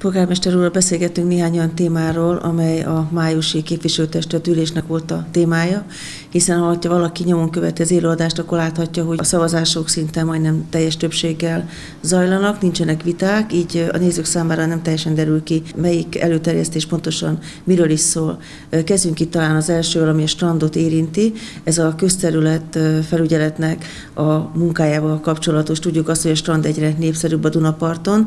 Polgármester úrral beszélgettünk néhány olyan témáról, amely a májusi képviselőtestület ülésnek volt a témája, hiszen ha valaki nyomon követi az élőadást, akkor láthatja, hogy a szavazások szinte majdnem teljes többséggel zajlanak, nincsenek viták, így a nézők számára nem teljesen derül ki, melyik előterjesztés pontosan miről is szól. Kezdjünk itt talán az első, ami a strandot érinti. Ez a közterület felügyeletnek a munkájával kapcsolatos. Tudjuk azt, hogy a strand egyre népszerűbb a Dunaparton.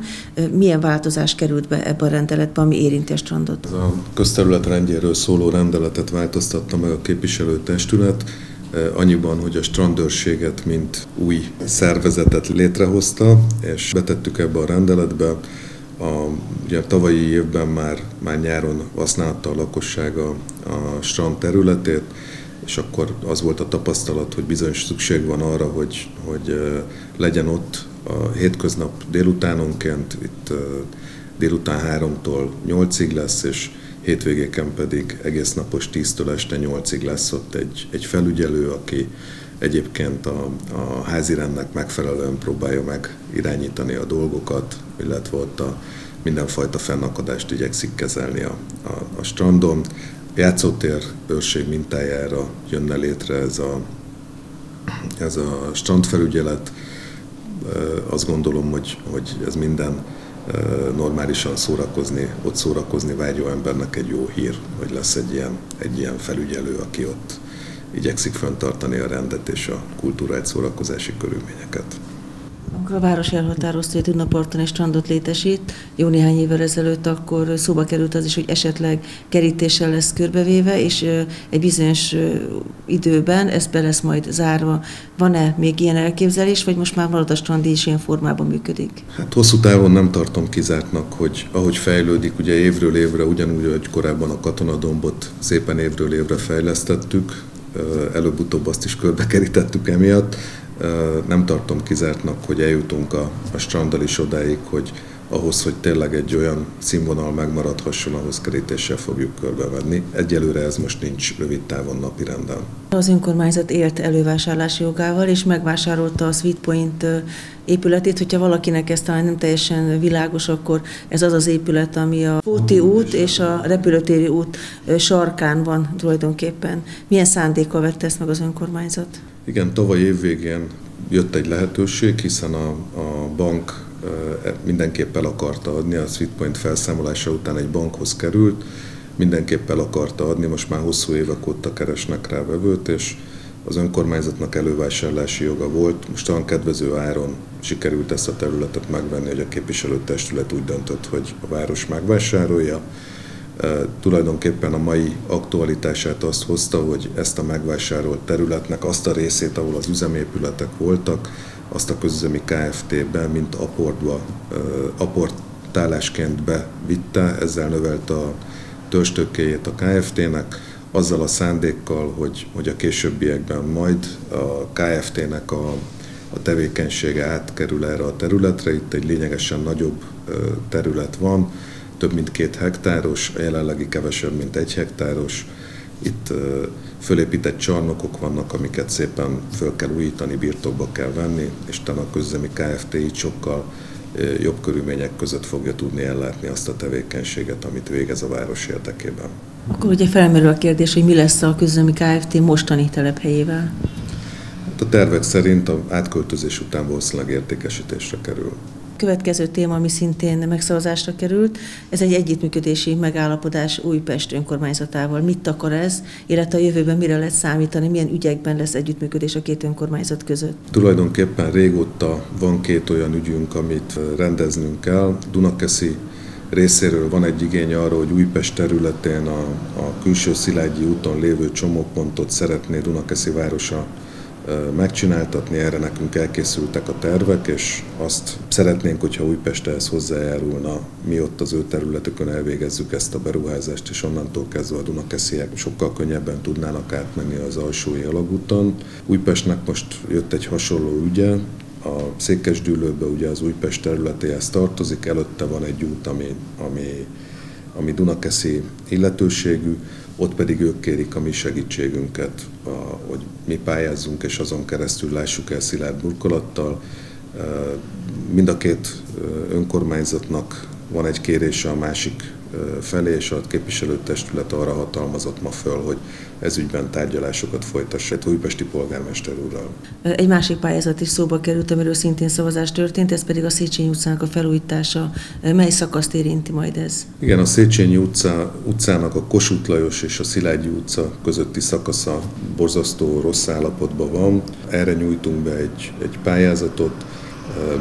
Milyen változás került került be ebbe a rendeletbe, ami érinti a strandot? Ez a közterület rendjéről szóló rendeletet változtatta meg a képviselőtestület, eh, annyiban, hogy a strandőrséget, mint új szervezetet létrehozta, és betettük ebbe a rendeletbe. A, ugye a tavalyi évben már, már nyáron használta a lakosság a, a strand területét, és akkor az volt a tapasztalat, hogy bizonyos szükség van arra, hogy, hogy eh, legyen ott a hétköznap délutánonként, itt eh, délután 3-tól 8-ig lesz, és hétvégéken pedig egész napos 10-től este 8-ig lesz ott egy, egy felügyelő, aki egyébként a, a házirendnek megfelelően próbálja meg irányítani a dolgokat, illetve ott a mindenfajta fennakadást igyekszik kezelni a, a, a strandon. Játszótér őrség mintájára jönne létre ez a, ez a strandfelügyelet. Azt gondolom, hogy, hogy ez minden normálisan szórakozni, ott szórakozni vágyó embernek egy jó hír, hogy lesz egy ilyen, egy ilyen felügyelő, aki ott igyekszik fenntartani a rendet és a kultúrált szórakozási körülményeket. A város elhatározta, hogy Dunaparton egy strandot létesít, jó néhány évvel ezelőtt, akkor szóba került az is, hogy esetleg kerítéssel lesz körbevéve, és egy bizonyos időben ez be lesz majd zárva. Van-e még ilyen elképzelés, vagy most már marad a strand is ilyen formában működik? Hát hosszú távon nem tartom kizártnak, hogy ahogy fejlődik, ugye évről évre, ugyanúgy, hogy korábban a katonadombot szépen évről évre fejlesztettük, előbb-utóbb azt is körbekerítettük emiatt, nem tartom kizártnak, hogy eljutunk a, a stranddal is odáig, hogy ahhoz, hogy tényleg egy olyan színvonal megmaradhasson, ahhoz kerítéssel fogjuk körbevenni. Egyelőre ez most nincs rövid távon napi renden. Az önkormányzat élt elővásárlási jogával, és megvásárolta a Sweet Point épületét. Hogyha valakinek ez talán nem teljesen világos, akkor ez az az épület, ami a Fóti út és a repülőtéri út sarkán van tulajdonképpen. Milyen szándékkal vette ezt meg az önkormányzat? Igen, tavaly évvégén jött egy lehetőség, hiszen a, a bank mindenképp el akarta adni, a Sweetpoint felszámolása után egy bankhoz került, mindenképp el akarta adni, most már hosszú évek óta keresnek rá vevőt, és az önkormányzatnak elővásárlási joga volt. Most olyan kedvező áron sikerült ezt a területet megvenni, hogy a képviselőtestület úgy döntött, hogy a város megvásárolja tulajdonképpen a mai aktualitását azt hozta, hogy ezt a megvásárolt területnek azt a részét, ahol az üzemépületek voltak, azt a közüzemi KFT-be, mint aportba, aportálásként bevitte, ezzel növelte a törstőkéjét a KFT-nek, azzal a szándékkal, hogy, hogy a későbbiekben majd a KFT-nek a, a tevékenysége átkerül erre a területre, itt egy lényegesen nagyobb terület van, több mint két hektáros, a jelenlegi kevesebb, mint egy hektáros. Itt fölépített csarnokok vannak, amiket szépen föl kell újítani, birtokba kell venni, és talán a közüzemi Kft. így sokkal jobb körülmények között fogja tudni ellátni azt a tevékenységet, amit végez a város érdekében. Akkor ugye felmerül a kérdés, hogy mi lesz a közüzemi Kft. mostani telephelyével? Hát a tervek szerint a átköltözés után valószínűleg értékesítésre kerül. Következő téma, ami szintén megszavazásra került, ez egy együttműködési megállapodás Újpest önkormányzatával. Mit akar ez, illetve a jövőben mire lehet számítani, milyen ügyekben lesz együttműködés a két önkormányzat között? Tulajdonképpen régóta van két olyan ügyünk, amit rendeznünk kell. Dunakeszi részéről van egy igény arra, hogy Újpest területén a, a külső Szilágyi úton lévő csomópontot szeretné Dunakeszi városa megcsináltatni, erre nekünk elkészültek a tervek, és azt szeretnénk, hogyha Újpest ehhez hozzájárulna, mi ott az ő területükön elvégezzük ezt a beruházást, és onnantól kezdve a Dunakesziek sokkal könnyebben tudnának átmenni az alsói alagúton. Újpestnek most jött egy hasonló ügye, a Székesdűlőbe ugye az Újpest területéhez tartozik, előtte van egy út, ami, ami, ami Dunakeszi illetőségű, ott pedig ők kérik a mi segítségünket, a, hogy mi pályázzunk, és azon keresztül lássuk el szilárd burkolattal. Mind a két önkormányzatnak van egy kérése a másik felé, és a képviselőtestület arra hatalmazott ma föl, hogy ez ügyben tárgyalásokat folytassa egy újpesti polgármester úrral. Egy másik pályázat is szóba került, amiről szintén szavazás történt, ez pedig a Széchenyi utcának a felújítása. Mely szakaszt érinti majd ez? Igen, a Széchenyi utca, utcának a Kossuth Lajos és a Szilágyi utca közötti szakasza borzasztó rossz állapotban van. Erre nyújtunk be egy, egy pályázatot,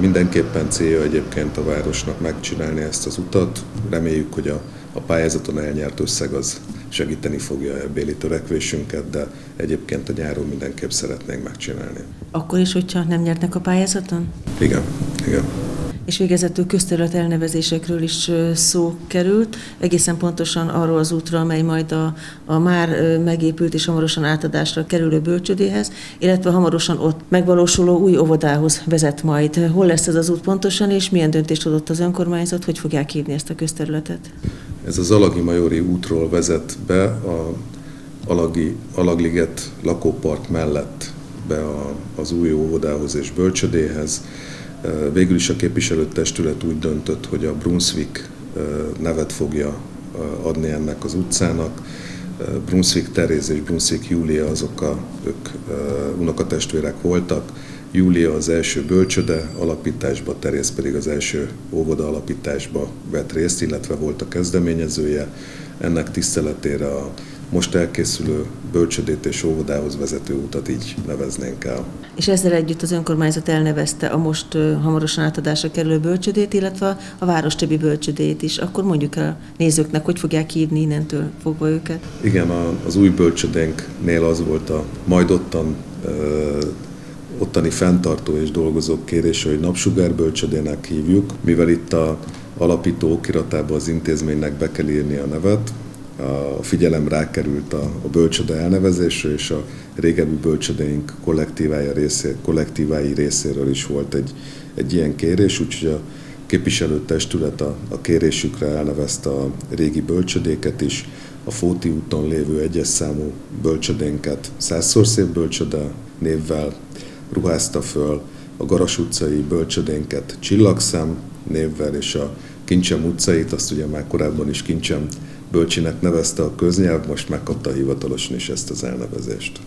Mindenképpen célja egyébként a városnak megcsinálni ezt az utat. Reméljük, hogy a, a pályázaton elnyert összeg az segíteni fogja a béli törekvésünket, de egyébként a nyáron mindenképp szeretnénk megcsinálni. Akkor is, hogyha nem nyertek a pályázaton? Igen, igen és végezetül közterület elnevezésekről is szó került, egészen pontosan arról az útra, amely majd a, a már megépült és hamarosan átadásra kerülő bölcsödéhez, illetve hamarosan ott megvalósuló új óvodához vezet majd. Hol lesz ez az út pontosan, és milyen döntést adott az önkormányzat, hogy fogják hívni ezt a közterületet? Ez az Alagi Majori útról vezet be a Alagi, Alagliget lakópark mellett be a, az új óvodához és bölcsödéhez Végül is a képviselőtestület úgy döntött, hogy a Brunswick nevet fogja adni ennek az utcának. Brunswick Teréz és Brunswick Júlia azok a, ők unokatestvérek voltak. Júlia az első bölcsöde alapításba, Teréz pedig az első óvoda alapításba vett részt, illetve volt a kezdeményezője. Ennek tiszteletére a most elkészülő bölcsödét és óvodához vezető utat így neveznénk el. És ezzel együtt az önkormányzat elnevezte a most hamarosan átadásra kerülő bölcsödét, illetve a város többi bölcsödét is. Akkor mondjuk el nézőknek, hogy fogják hívni innentől fogva őket? Igen, az új bölcsödénknél az volt a majd ottan ottani fenntartó és dolgozók kérése, hogy napsugár bölcsödének hívjuk, mivel itt a alapító okiratába az intézménynek be kell írni a nevet, a figyelem rákerült a, a bölcsöde elnevezésre, és a régebbi bölcsödeink kollektívája részé, kollektívái részéről is volt egy, egy ilyen kérés, úgyhogy a képviselőtestület a, a kérésükre elnevezte a régi bölcsödéket is, a Fóti úton lévő egyes számú bölcsödénket százszor szép bölcsöde névvel ruházta föl, a Garas utcai bölcsödénket Csillagszem névvel, és a Kincsem utcait, azt ugye már korábban is Kincsem bölcsinek nevezte a köznyelv, most megkapta hivatalosan is ezt az elnevezést.